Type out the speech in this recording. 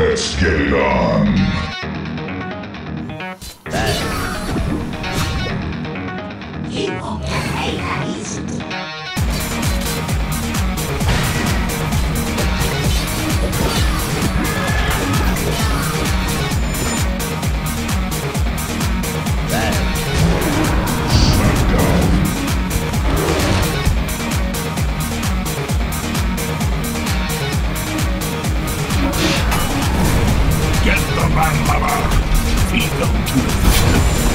Let's get it on. Feed them to the